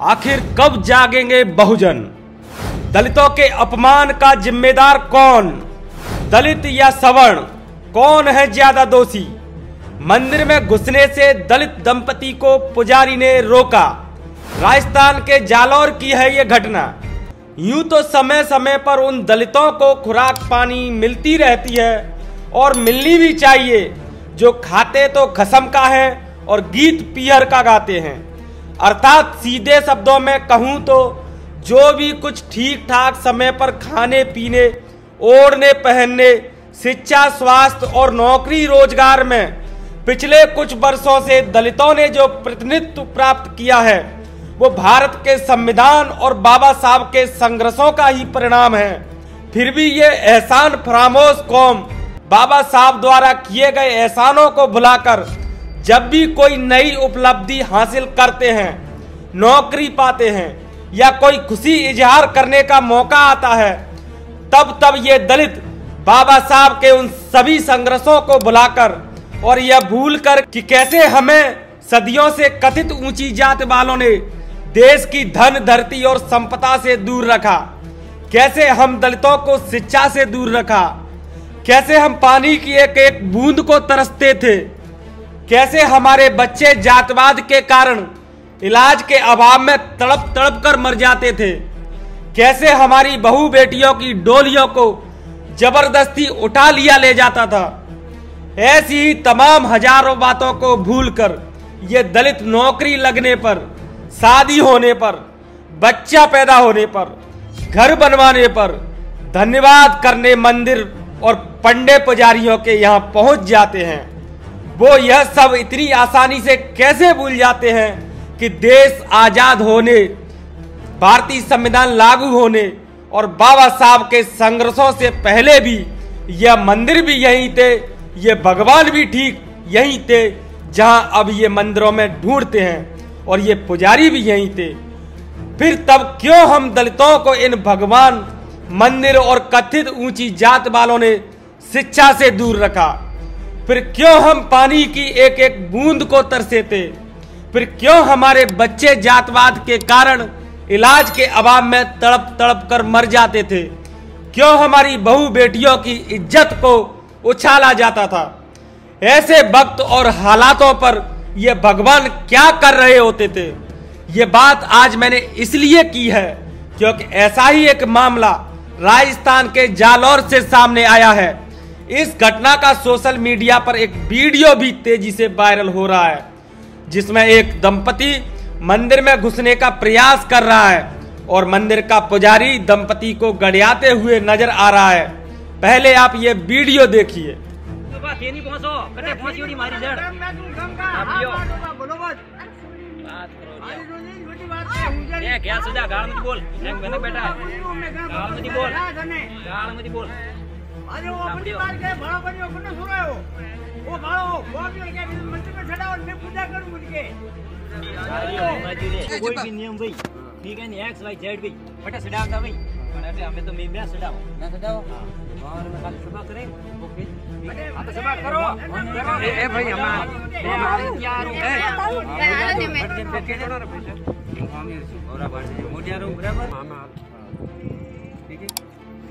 आखिर कब जागेंगे बहुजन? दलितों के अपमान का जिम्मेदार कौन? दलित या सवर्ण, कौन है ज़्यादा दोषी? मंदिर में घुसने से दलित दंपति को पुजारी ने रोका। राजस्थान के जालौर की है ये घटना। यूँ तो समय समय पर उन दलितों को खुराक पानी मिलती रहती है और मिलनी भी चाहिए। जो खाते तो खसम का है और गीत पियर का गाते हैं। अर्थात सीधे शब्दों में कहूँ तो जो भी कुछ ठीक ठाक समय पर खाने, पीने, ओढ़ने, पहनने, शिक्षा, स्वास्थ्य और नौकरी, रोज़गार में, पिछले कुछ वर्षों से दलितों ने जो प्रतिनिधित्व प्राप्त किया है, वो भारत के संविधान और बाबा साहब के संघर्षों का ही परिणाम है। फिर भी ये एहसान, फरामोश कौम बाबा साहब द्वारा किए गए एहसानों को भुलाकर जब भी कोई नई उपलब्धि हासिल करते हैं, नौकरी पाते हैं, या कोई खुशी इजहार करने का मौका आता है, तब तब ये दलित बाबा साहब के उन सभी संघर्षों को बुलाकर और यह भूल कर कि कैसे हमें सदियों से कथित ऊँची जात वालों ने देश की धन, धरती और संपदा से दूर रखा। कैसे हम दलितों को शिक्षा से दूर रखा? कैसे हम पानी की एक एक बूंद को तरसते थे? कैसे हमारे बच्चे जातवाद के कारण इलाज के अभाव में तड़प तड़प कर मर जाते थे? कैसे हमारी बहु बेटियों की डोलियों को ज़बरदस्ती उठा लिया ले जाता था? ऐसी ही तमाम हज़ारों बातों को भूलकर, ये दलित नौकरी लगने पर, शादी होने पर, बच्चा पैदा होने पर, घर बनवाने पर, धन्यवाद करने मंदिर और पंडे पुजारियों के यहाँ पहुँच जाते हैं। वो यह सब इतनी आसानी से कैसे भूल जाते हैं कि देश आज़ाद होने, भारतीय संविधान लागू होने और बाबा साहब के संघर्षों से पहले भी यह मंदिर भी यहीं थे, ये भगवान भी ठीक यहीं थे, जहाँ अब ये मंदिरों में ढूंढते हैं और ये पुजारी भी यहीं थे। फिर तब क्यों हम दलितों को इन भगवान, मंदिर और कथित ऊँची जात वालों ने शिक्षा से दूर रखा? फिर क्यों हम पानी की एक एक बूंद को तरसे थे फिर क्यों हमारे बच्चे जातवाद के कारण इलाज के अभाव में तड़प तड़प कर मर जाते थे? क्यों हमारी बहु बेटियों की इज़्ज़त को उछाला जाता था? ऐसे वक्त और हालातों पर ये भगवान क्या कर रहे होते थे? ये बात आज मैंने इसलिए की है क्योंकि ऐसा ही एक मामला राजस्थान के जालौर से सामने आया है। इस घटना का सोशल मीडिया पर एक वीडियो भी तेज़ी से वायरल हो रहा है, जिसमें एक दंपति मंदिर में घुसने का प्रयास कर रहा है और मंदिर का पुजारी दंपति को गड़ियाते हुए नज़र आ रहा है। पहले आप ये वीडियो देखिए। क्या बोल। बोल। પહોંચો કટે પહોંચી ઓડી મારી જડ આપ્યો. વાત કરો લે. એ ઘેર સુધા ગાળ નથી બોલ એમ મને બેટા ગાળ નથી બોલ ગાળ નથી બોલ કોઈ બી નિયમ ભાઈ ઠીક હે ને એક્સ વાય ઝેડ ભાઈ બટા સડાવતા ભાઈ પણ એટલે અમે તો મેં બે સડાવો ના સડાવો હા ગાળ ખાલી સભા કરે ઓકે આ તો સભા કરો એ એ ભાઈ અમાર અમારે યાર મોટિયારો બરાબર જો થોડું સન્ને તો वो तो है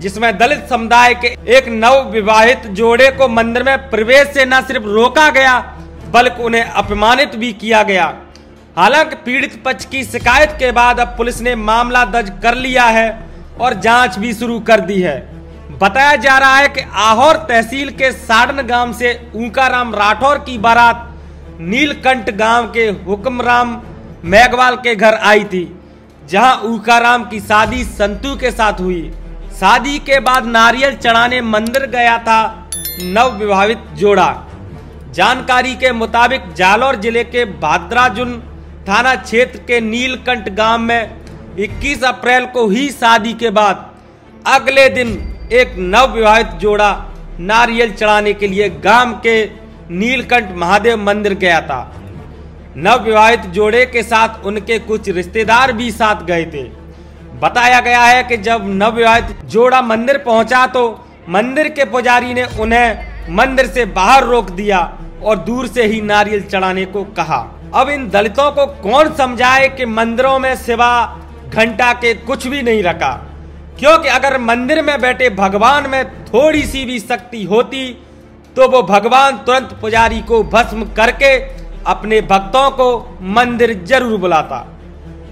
जिसमें दलित समुदाय के एक नव विवाहित जोड़े को मंदिर में प्रवेश से न सिर्फ़ रोका गया, बल्कि उन्हें अपमानित भी किया गया। हालाँकि पीड़ित पक्ष की शिकायत के बाद अब पुलिस ने मामला दर्ज कर लिया है और जाँच भी शुरू कर दी है। बताया जा रहा है कि आहोर तहसील के साडन गाँव से ऊकाराम राठौर की बारात नीलकंठ गाँव के हुक्मराम मेघवाल के घर आई थी, जहाँ ऊकाराम की शादी संतू के साथ हुई। शादी के बाद नारियल चढ़ाने मंदिर गया था नव विवाहित जोड़ा। जानकारी के मुताबिक जालौर ज़िले के भाद्राजुन थाना क्षेत्र के नीलकंठ गाँव में 21 अप्रैल को ही शादी के बाद अगले दिन एक नव विवाहित जोड़ा नारियल चढ़ाने के लिए गाँव के नीलकंठ महादेव मंदिर गया था। नव विवाहित जोड़े के साथ उनके कुछ रिश्तेदार भी साथ गए थे। बताया गया है कि जब नव विवाहित जोड़ा मंदिर पहुँचा तो मंदिर के पुजारी ने उन्हें मंदिर से बाहर रोक दिया और दूर से ही नारियल चढ़ाने को कहा। अब इन दलितों को कौन समझाए कि मंदिरों में सिवा घंटा के कुछ भी नहीं रखा? क्योंकि अगर मंदिर में बैठे भगवान में थोड़ी सी भी शक्ति होती तो वो भगवान तुरंत पुजारी को भस्म करके अपने भक्तों को मंदिर ज़रूर बुलाता।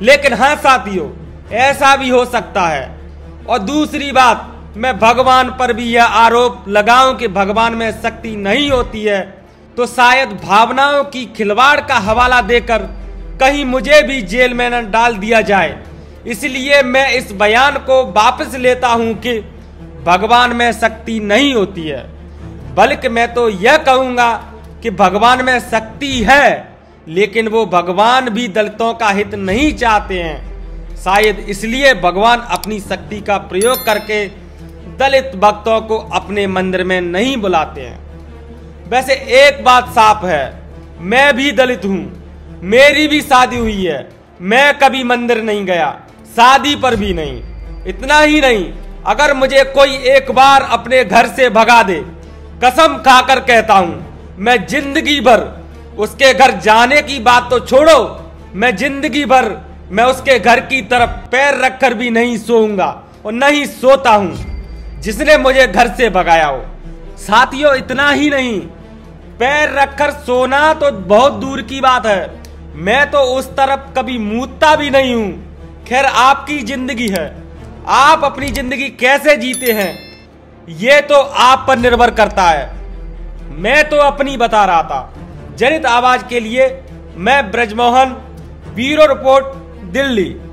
लेकिन हाँ साथियों ऐसा भी हो सकता है। और दूसरी बात, मैं भगवान पर भी यह आरोप लगाऊँ कि भगवान में शक्ति नहीं होती है तो शायद भावनाओं की खिलवाड़ का हवाला देकर कहीं मुझे भी जेल में न डाल दिया जाए। इसलिए मैं इस बयान को वापस लेता हूँ कि भगवान में शक्ति नहीं होती है। बल्कि मैं तो यह कहूँगा कि भगवान में शक्ति है, लेकिन वो भगवान भी दलितों का हित नहीं चाहते हैं। शायद इसलिए भगवान अपनी शक्ति का प्रयोग करके दलित भक्तों को अपने मंदिर में नहीं बुलाते हैं। वैसे एक बात साफ़ है, मैं भी दलित हूँ, मेरी भी शादी हुई है, मैं कभी मंदिर नहीं गया, शादी पर भी नहीं, इतना ही नहीं, अगर मुझे कोई एक बार अपने घर से भगा दे, कसम खाकर कहता हूँ, मैं ज़िंदगी भर उसके घर जाने की बात तो छोड़ो, मैं ज़िंदगी भर मैं उसके घर की तरफ़ पैर रखकर भी नहीं सोऊँगा और नहीं सोता हूँ, जिसने मुझे घर से भगाया हो। साथियों, इतना ही नहीं। पैर रखकर सोना तो बहुत दूर की बात है। मैं तो उस तरफ़ कभी मूदता भी नहीं हूँ। खैर, आपकी ज़िंदगी है। आप अपनी ज़िंदगी कैसे जीते हैं, ये तो आप पर निर्भर करता है। मैं तो अपनी बता रहा था। जनित आवाज़ के लिए मैं ब्रजमोहन, ब्यूरो रिपोर्ट delhi.